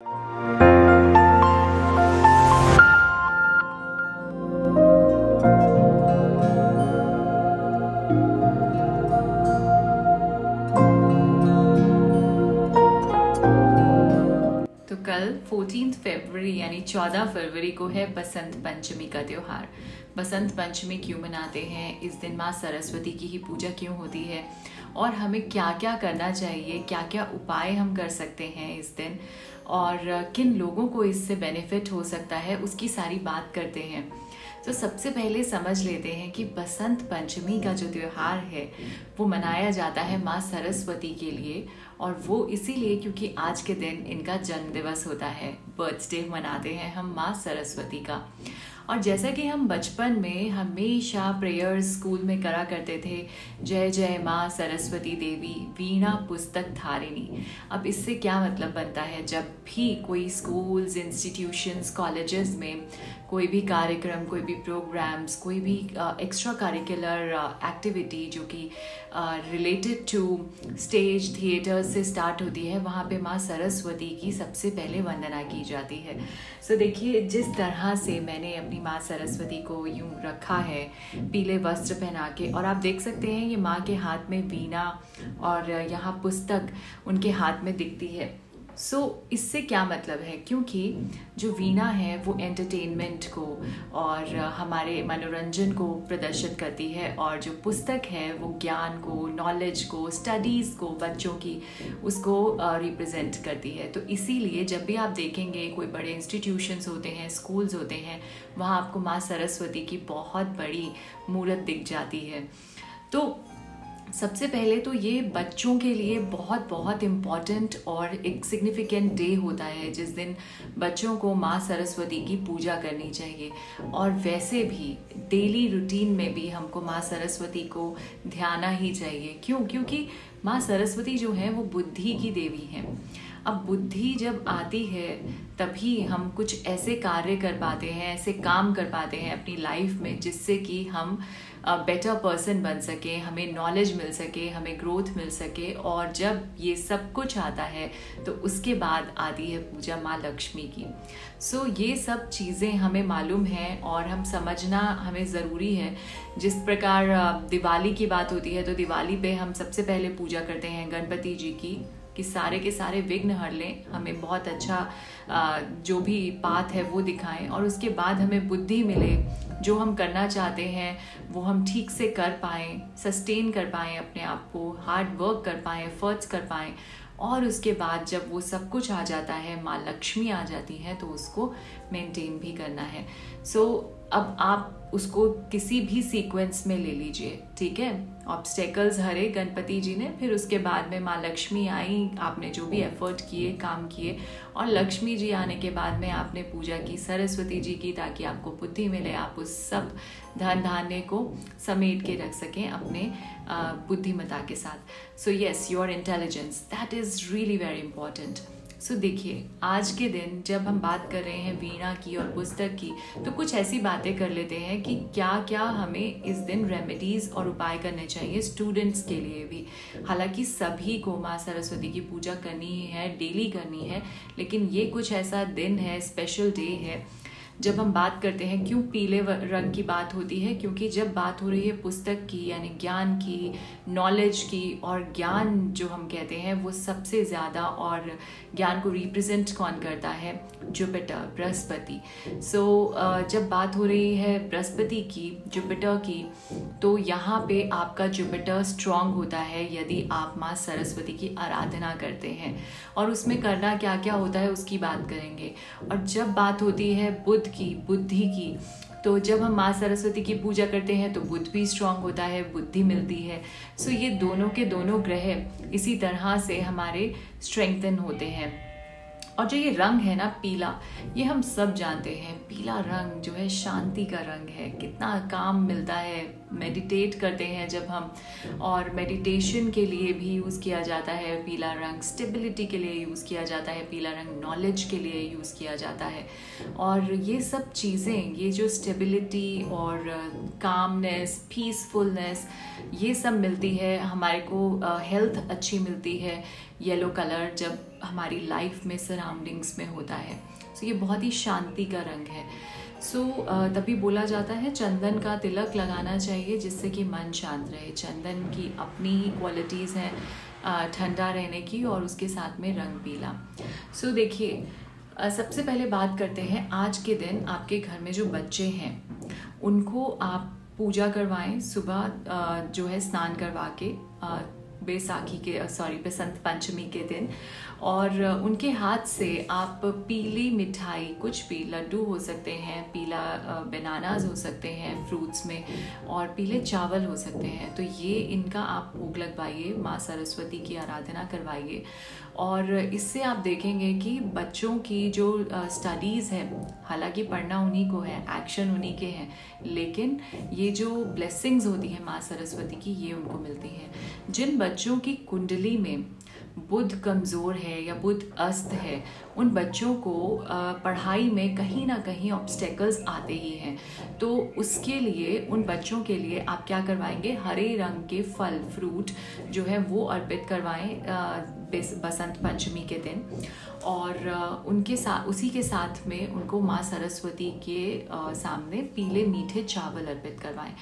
तो कल 14 फरवरी यानी 14 फरवरी को है बसंत पंचमी का त्यौहार। बसंत पंचमी क्यों मनाते हैं? इस दिन माँ सरस्वती की ही पूजा क्यों होती है? और हमें क्या क्या करना चाहिए? क्या क्या उपाय हम कर सकते हैं इस दिन? और किन लोगों को इससे बेनिफिट हो सकता है? उसकी सारी बात करते हैं। तो सबसे पहले समझ लेते हैं कि बसंत पंचमी का जो त्यौहार है, वो मनाया जाता है माँ सरस्वती के लिए। और वो इसीलिए क्योंकि आज के दिन इनका जन्म दिवस होता है। बर्थडे मनाते हैं हम माँ सरस्वती का। और जैसा कि हम बचपन में हमेशा प्रेयर्स स्कूल में करा करते थे जय जय माँ सरस्वती देवी वीणा पुस्तक धारिणी। अब इससे क्या मतलब बनता है? जब भी कोई स्कूल्स इंस्टीट्यूशंस कॉलेजेस में कोई भी कार्यक्रम कोई भी प्रोग्राम्स कोई भी एक्स्ट्रा करिकुलर एक्टिविटी जो कि रिलेटेड टू स्टेज थिएटर से स्टार्ट होती है वहाँ पे माँ सरस्वती की सबसे पहले वंदना की जाती है। सो so, देखिए जिस तरह से मैंने अपनी माँ सरस्वती को यूँ रखा है पीले वस्त्र पहना के। और आप देख सकते हैं, ये माँ के हाथ में वीणा और यहाँ पुस्तक उनके हाथ में दिखती है। सो so, इससे क्या मतलब है? क्योंकि जो वीणा है वो एंटरटेनमेंट को और हमारे मनोरंजन को प्रदर्शित करती है और जो पुस्तक है वो ज्ञान को नॉलेज को स्टडीज़ को बच्चों की उसको रिप्रेजेंट करती है। तो इसीलिए जब भी आप देखेंगे कोई बड़े इंस्टीट्यूशंस होते हैं स्कूल्स होते हैं वहाँ आपको माँ सरस्वती की बहुत बड़ी मूर्त दिख जाती है। तो सबसे पहले तो ये बच्चों के लिए बहुत बहुत इंपॉर्टेंट और एक सिग्निफिकेंट डे होता है, जिस दिन बच्चों को माँ सरस्वती की पूजा करनी चाहिए। और वैसे भी डेली रूटीन में भी हमको माँ सरस्वती को ध्याना ही चाहिए। क्यों? क्योंकि माँ सरस्वती जो है, वो बुद्धि की देवी है। अब बुद्धि जब आती है, तभी हम कुछ ऐसे कार्य कर पाते हैं, ऐसे काम कर पाते हैं अपनी लाइफ में, जिससे कि हम बेटर पर्सन बन सके हमें नॉलेज मिल सके हमें ग्रोथ मिल सके और जब ये सब कुछ आता है तो उसके बाद आती है पूजा माँ लक्ष्मी की। सो so, ये सब चीज़ें हमें मालूम हैं और हम समझना हमें ज़रूरी है। जिस प्रकार दिवाली की बात होती है तो दिवाली पे हम सबसे पहले पूजा करते हैं गणपति जी की। कि सारे के सारे विघ्न हर लें हमें बहुत अच्छा जो भी पाथ है वो दिखाएँ और उसके बाद हमें बुद्धि मिले जो हम करना चाहते हैं वो हम ठीक से कर पाएँ सस्टेन कर पाएँ अपने आप को हार्ड वर्क कर पाएँ एफर्ट्स कर पाएँ और उसके बाद जब वो सब कुछ आ जाता है माँ लक्ष्मी आ जाती है तो उसको मेंटेन भी करना है। सो so, अब आप उसको किसी भी सीक्वेंस में ले लीजिए, ठीक है? ऑब्स्टेकल्स हरे, गणपति जी ने, फिर उसके बाद में माँ लक्ष्मी आई, आपने जो भी एफर्ट किए, काम किए, और लक्ष्मी जी आने के बाद में आपने पूजा की, सरस्वती जी की, ताकि आपको बुद्धि मिले, आप उस सब धन धान्य को समेट के रख सकें अपने बुद्धिमता के साथ। So yes your intelligence that is really very important so so, देखिए आज के दिन जब हम बात कर रहे हैं वीणा की और पुस्तक की तो कुछ ऐसी बातें कर लेते हैं कि क्या क्या हमें इस दिन रेमेडीज़ और उपाय करने चाहिए स्टूडेंट्स के लिए भी। हालाँकि सभी को माँ सरस्वती की पूजा करनी है डेली करनी है लेकिन ये कुछ ऐसा दिन है स्पेशल डे है जब हम बात करते हैं क्यों पीले रंग की बात होती है? क्योंकि जब बात हो रही है पुस्तक की यानी ज्ञान की नॉलेज की और ज्ञान जो हम कहते हैं वो सबसे ज़्यादा और ज्ञान को रिप्रेजेंट कौन करता है? जुपिटर बृहस्पति। सो so, जब बात हो रही है बृहस्पति की जुपिटर की तो यहाँ पे आपका जुपिटर स्ट्रांग होता है यदि आप माँ सरस्वती की आराधना करते हैं। और उसमें करना क्या क्या होता है उसकी बात करेंगे। और जब बात होती है बुद्ध की, बुद्धि की। तो जब हम माँ सरस्वती की पूजा करते हैं तो बुद्ध भी स्ट्रांग होता है, बुद्धि मिलती है। सो ये दोनों के दोनों ग्रह इसी तरह से हमारे स्ट्रेंथन होते हैं। और जो ये रंग है ना, पीला, ये हम सब जानते हैं। पीला रंग जो है, शांति का रंग है। कितना काम मिलता है। मेडिटेट करते हैं जब हम और मेडिटेशन के लिए भी यूज़ किया जाता है पीला रंग स्टेबिलिटी के लिए यूज़ किया जाता है पीला रंग नॉलेज के लिए यूज़ किया जाता है। और ये सब चीज़ें ये जो स्टेबिलिटी और कामनेस पीसफुलनेस ये सब मिलती है हमारे को हेल्थ uh, अच्छी मिलती है येलो कलर जब हमारी लाइफ में सराउंडिंग्स में होता है। सो so, ये बहुत ही शांति का रंग है। सो so, तभी बोला जाता है चंदन का तिलक लगाना चाहिए जिससे कि मन शांत रहे। चंदन की अपनी ही क्वालिटीज़ हैं ठंडा रहने की और उसके साथ में रंग पीला। सो so, देखिए सबसे पहले बात करते हैं आज के दिन आपके घर में जो बच्चे हैं उनको आप पूजा करवाएँ सुबह जो है स्नान करवा के बैसाखी के सॉरी बसंत पंचमी के दिन। और उनके हाथ से आप पीली मिठाई, कुछ भी लड्डू हो सकते हैं, पीला बनानाज हो सकते हैं फ्रूट्स में और पीले चावल हो सकते हैं। तो ये इनका आप भोग लगवाइए, माँ सरस्वती की आराधना करवाइए। और इससे आप देखेंगे कि बच्चों की जो स्टडीज़ है, हालाँकि पढ़ना उन्हीं को है एक्शन उन्हीं के हैं, लेकिन ये जो ब्लेसिंग्स होती हैं माँ सरस्वती की, ये उनको मिलती हैं। जिन बच्चों की कुंडली में बुद्ध कमज़ोर है या बुद्ध अस्त है, उन बच्चों को पढ़ाई में कहीं ना कहीं ऑब्स्टेकल्स आते ही हैं। तो उसके लिए, उन बच्चों के लिए आप क्या करवाएँगे? हरे रंग के फल फ्रूट जो है वो अर्पित करवाएँ बसंत पंचमी के दिन। और उनके साथ उसी के साथ में उनको माँ सरस्वती के सामने पीले मीठे चावल अर्पित करवाएँ।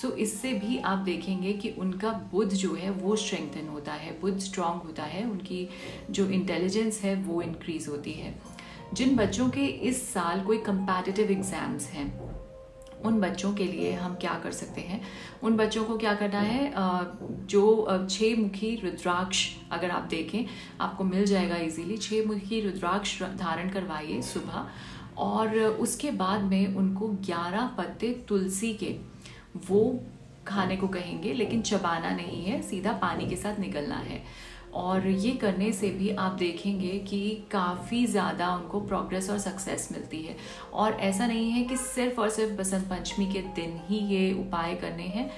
सो so, इससे भी आप देखेंगे कि उनका बुद्ध जो है वो स्ट्रेंथन होता है बुद्ध स्ट्रांग होता है उनकी जो इंटेलिजेंस है वो इंक्रीज होती है। जिन बच्चों के इस साल कोई कंपैटिटिव एग्ज़ाम्स हैं उन बच्चों के लिए हम क्या कर सकते हैं? उन बच्चों को क्या करना है? जो छः मुखी रुद्राक्ष अगर आप देखें, आपको मिल जाएगा इजीली छः मुखी रुद्राक्ष धारण करवाइए सुबह। और उसके बाद में उनको ग्यारह पत्ते तुलसी के, वो खाने को कहेंगे, लेकिन चबाना नहीं है, सीधा पानी के साथ निकलना है। और ये करने से भी आप देखेंगे कि काफ़ी ज़्यादा उनको प्रोग्रेस और सक्सेस मिलती है। और ऐसा नहीं है कि सिर्फ़ और सिर्फ़ बसंत पंचमी के दिन ही ये उपाय करने हैं।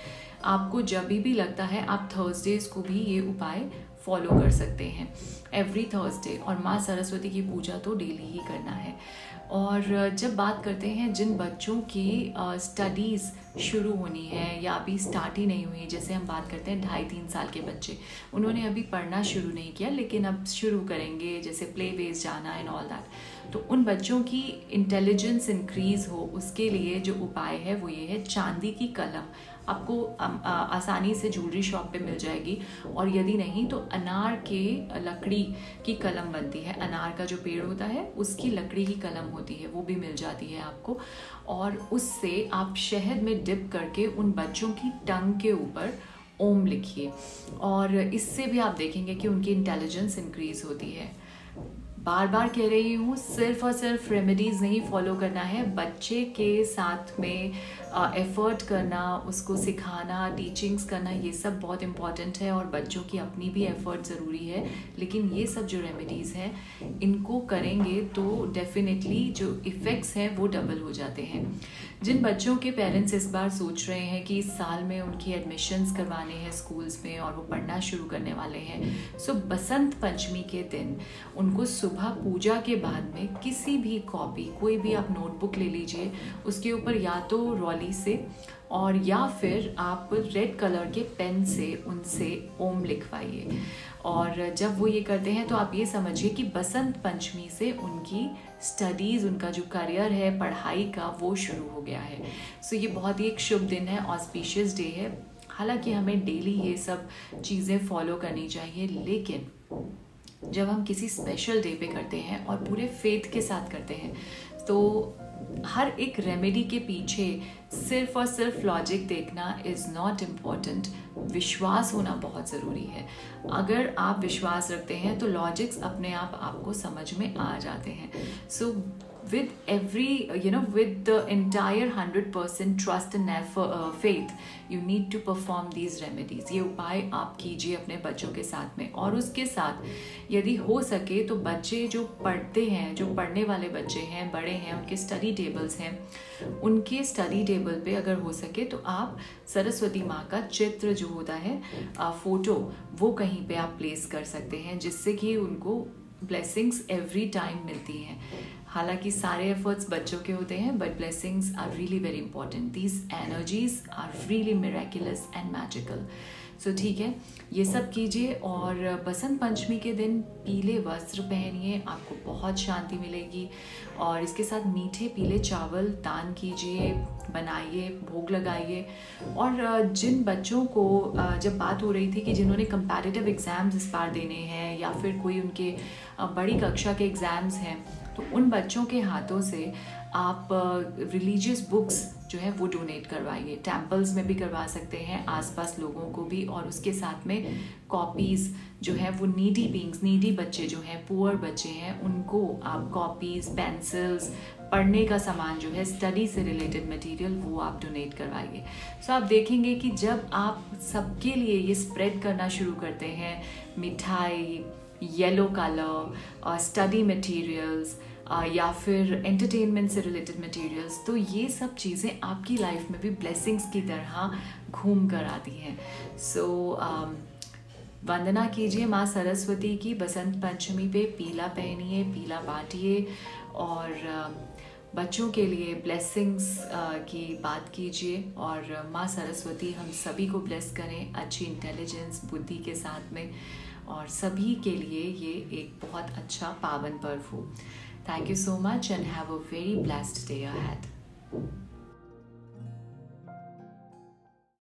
आपको जब भी लगता है, आप थर्सडेज को भी ये उपाय फॉलो कर सकते हैं। एवरी थर्सडे और माँ सरस्वती की पूजा तो डेली ही करना है। और जब बात करते हैं जिन बच्चों की स्टडीज़ शुरू होनी है या अभी स्टार्ट ही नहीं हुई जैसे हम बात करते हैं ढाई तीन साल के बच्चे, उन्होंने अभी पढ़ना शुरू नहीं किया, लेकिन अब शुरू करेंगे, जैसे प्ले बेस जाना एंड ऑल दैट तो उन बच्चों की इंटेलिजेंस इंक्रीज हो, उसके लिए जो उपाय है वो ये है, चांदी की कलम। आपको आसानी से ज्वेलरी शॉप पे मिल जाएगी। और यदि नहीं तो अनार के लकड़ी की कलम बनती है। अनार का जो पेड़ होता है, उसकी लकड़ी की कलम होती है, वो भी मिल जाती है आपको। और उससे आप शहद में डिप करके उन बच्चों की टंग के ऊपर ओम लिखिए। और इससे भी आप देखेंगे कि उनकी इंटेलिजेंस इंक्रीज होती है। बार बार कह रही हूँ, सिर्फ़ और सिर्फ़ रेमेडीज़ नहीं फॉलो करना है। बच्चे के साथ में एफ़र्ट करना, उसको सिखाना टीचिंग्स करना, ये सब बहुत इंपॉर्टेंट है और बच्चों की अपनी भी एफ़र्ट ज़रूरी है। लेकिन ये सब जो रेमेडीज़ हैं, इनको करेंगे तो डेफिनेटली जो इफ़ेक्ट्स हैं, वो डबल हो जाते हैं। जिन बच्चों के पेरेंट्स इस बार सोच रहे हैं कि इस साल में उनकी एडमिशन्स करवाने हैं स्कूल्स में और वो पढ़ना शुरू करने वाले हैं सो बसंत पंचमी के दिन उनको सुबह पूजा के बाद में किसी भी कॉपी कोई भी आप नोटबुक ले लीजिए, उसके ऊपर या तो रॉली से, और या फिर आप रेड कलर के पेन से उनसे ओम लिखवाइए। और जब वो ये करते हैं तो आप ये समझिए कि बसंत पंचमी से उनकी स्टडीज़ उनका जो करियर है, पढ़ाई का वो शुरू हो गया है। सो so ये बहुत ही एक शुभ दिन है ऑस्पिशियस डे है। हालाँकि हमें डेली ये सब चीज़ें फॉलो करनी चाहिए, लेकिन जब हम किसी स्पेशल डे पे करते हैं और पूरे फेथ के साथ करते हैं तो हर एक रेमेडी के पीछे सिर्फ़ और सिर्फ़ लॉजिक देखना इज़ नॉट इंपॉर्टेंट विश्वास होना बहुत ज़रूरी है। अगर आप विश्वास रखते हैं तो लॉजिक्स अपने आप आपको समझ में आ जाते हैं। सो so, with every you know with the entire 100% trust and uh, faith you need to perform these remedies. ये उपाय आप कीजिए अपने बच्चों के साथ में। और उसके साथ यदि हो सके तो बच्चे जो पढ़ते हैं जो पढ़ने वाले बच्चे हैं बड़े हैं उनके स्टडी टेबल्स हैं उनके स्टडी टेबल पे अगर हो सके तो आप सरस्वती माँ का चित्र जो होता है फ़ोटो वो कहीं पे आप प्लेस कर सकते हैं जिससे कि उनको ब्लेसिंग्स एवरी टाइम मिलती हैं। हालाँकि सारे एफर्ट्स बच्चों के होते हैं but blessings are really very important these energies are really miraculous and magical so ठीक है, ये सब कीजिए और बसंत पंचमी के दिन पीले वस्त्र पहनिए, आपको बहुत शांति मिलेगी। और इसके साथ मीठे पीले चावल दान कीजिए, बनाइए, भोग लगाइए। और जिन बच्चों को जब बात हो रही थी कि जिन्होंने कंपैरेटिव एग्ज़ाम्स इस बार देने हैं या फिर कोई उनके बड़ी कक्षा के एग्ज़ाम्स हैं तो उन बच्चों के हाथों से आप रिलीजियस बुक्स जो है वो डोनेट करवाइए टेम्पल्स में भी करवा सकते हैं आसपास लोगों को भी और उसके साथ में कॉपीज़ जो है वो नीडी बींग्स नीडी बच्चे जो हैं पुअर बच्चे हैं उनको आप कॉपीज़ पेंसिल्स पढ़ने का सामान जो है स्टडी से रिलेटेड मटेरियल वो आप डोनेट करवाइए सो so, आप देखेंगे कि जब आप सबके लिए ये स्प्रेड करना शुरू करते हैं मिठाई येलो कलर स्टडी मटेरियल्स या फिर एंटरटेनमेंट से रिलेटेड मटेरियल्स तो ये सब चीज़ें आपकी लाइफ में भी ब्लेसिंग्स की तरह घूम कर आती हैं। सो so, um, वंदना कीजिए माँ सरस्वती की बसंत पंचमी पे पीला पहनिए पीला बांटिए और बच्चों के लिए ब्लेसिंग्स की बात कीजिए और माँ सरस्वती हम सभी को ब्लेस करें अच्छी इंटेलिजेंस बुद्धि के साथ में। और सभी के लिए ये एक बहुत अच्छा पावन पर्व हो। Thank you so much and have a very blessed day ahead